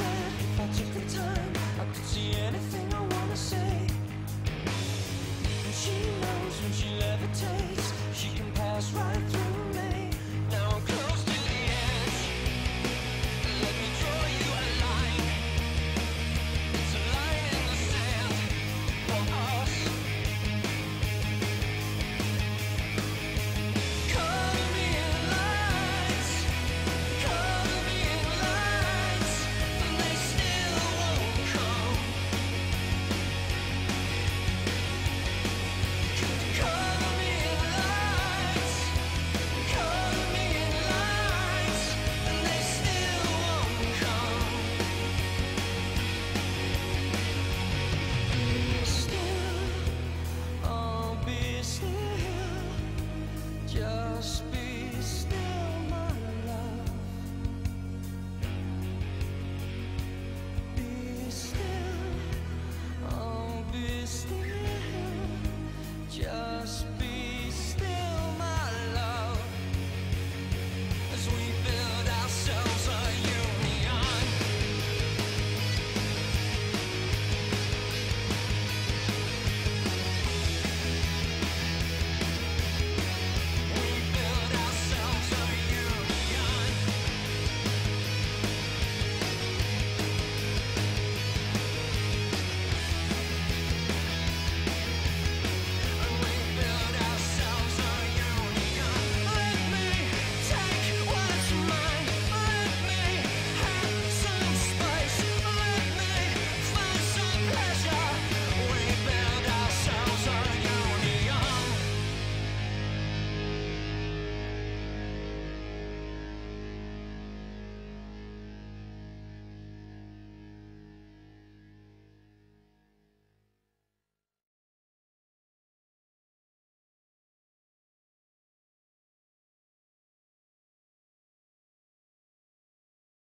shine, if I took the time, I could see anything I wanna say.